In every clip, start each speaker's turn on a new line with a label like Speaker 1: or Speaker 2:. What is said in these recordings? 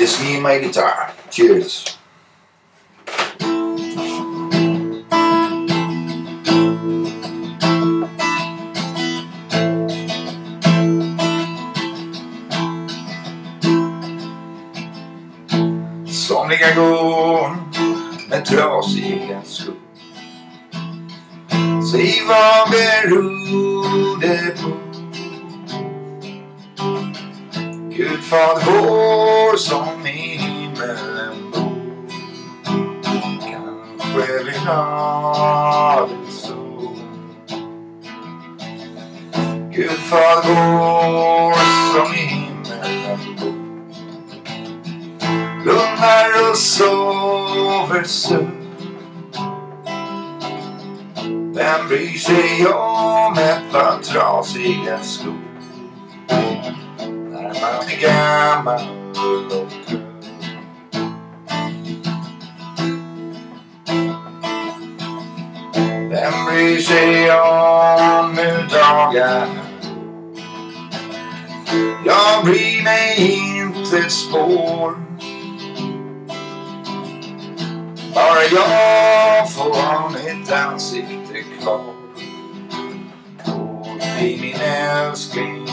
Speaker 1: Just me and my guitar. Cheers. Somliga går med trasiga skor. Säg vad beror det på? Gud Fader vår som i himmelen bor. Kanske vill ha det så. Gud far vår som i himmelen bor. Lugnar och sover sött. Vem bryr sig om ett par trasiga skor? Och trött. Vem bryr sig om hur dagar Jag bryr mig inte ett spår. Bara jag får ha mitt ansikte kvar. Vid min älskling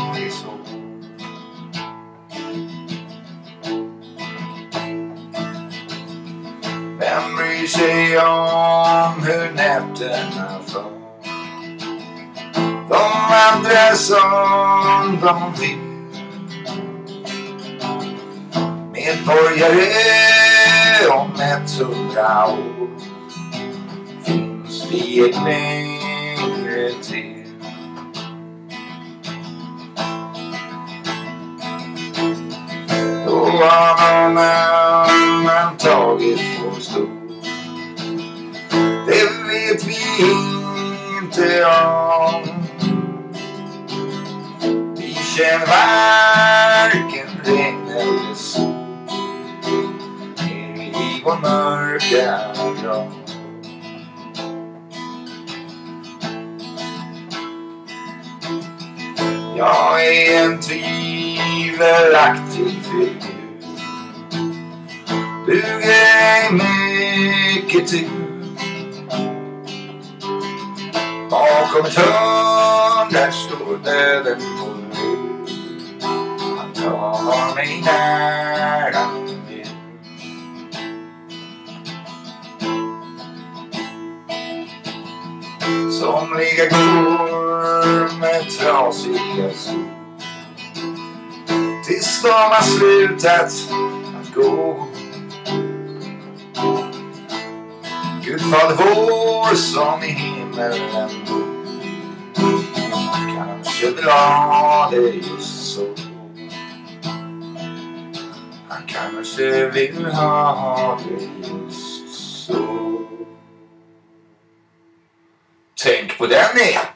Speaker 1: bryr sig om hur nätterna far? De andra som de vill. Medborgare om ett hundra år finns vi ett längre till. Då har någon annan tagit inte om. Vi känner varken regn eller sol i vår mörka grav. Jag är en tvivelaktig figur. Duger mycket till. Bakom ett hörn där står döden på lur. Han tar mig nära igen. Somliga går med trasiga skor tills de har slutat att gå. Gud Fader vår som i himmelen bor kanske vill ha det just så. Han kanske vill ha det just så. Tänk på den ni!